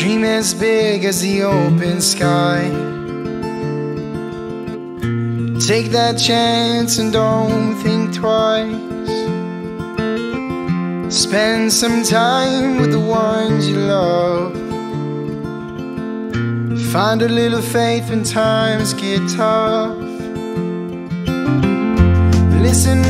Dream as big as the open sky. Take that chance and don't think twice. Spend some time with the ones you love. Find a little faith when times get tough. Listen.